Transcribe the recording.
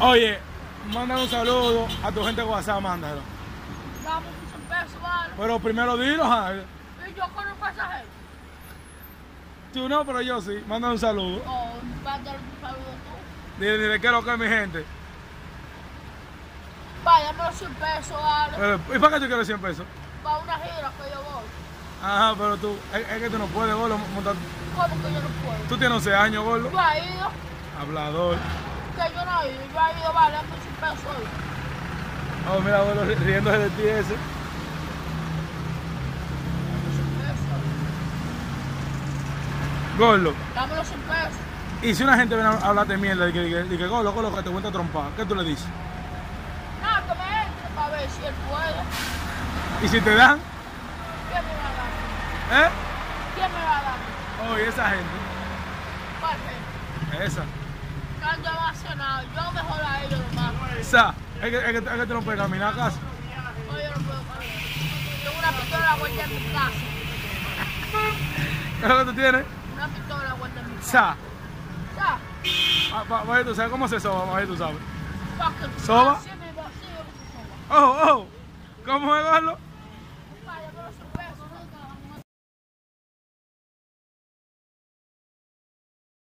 Oye, mándale un saludo a tu gente de WhatsApp, mándalo. Dame un peso, vale. Pero primero dilo, Jaime. Y yo conozco a esa gente. Tú no, pero yo sí. Mándale un saludo. Oh, mándale un saludo tú. Dile, dile que es lo que es mi gente. Vaya, los 100 pesos, vale. ¿Y para qué tú quieres 100 pesos? Para una gira que yo voy. Ajá, pero tú, es, es que tú no puedes, gordo, montar. ¿Cómo que yo no puedo? Tú tienes 11 años, gordo. Yo he ido. Hablador. Que yo no he ido. Yo he ido, vale, dame 100 pesos. Oh, mira, gordo, ri- riéndose de ti ese. Dame 100 pesos. Gordo. Dame los 100 pesos. Y si una gente viene a hablarte mierda y que, que, que gordo, gordo, que te cuenta trompar, ¿qué tú le dices? Nada, que me entre para ver si él puede. Y si te dan, ¿Quién me va a dar? ¿eh? ¿Quién me va a dar? Oye, esa gente, ¿Para qué? esa. Yo no hace nada. Yo mejor a ellos nomás. Esa, es que, es que, es que tú no puedes caminar a casa. No, yo no puedo caminar. Tengo una pistola guardia en mi casa. ¿Qué es lo que tú tienes? Una pistola guardia en mi casa. Sa. Ya. Ah, pa- tú sabes cómo se soba, pa- tú sabes. ¿Soba? Ojo, ojo. ¿Cómo es? Vaya, pero eso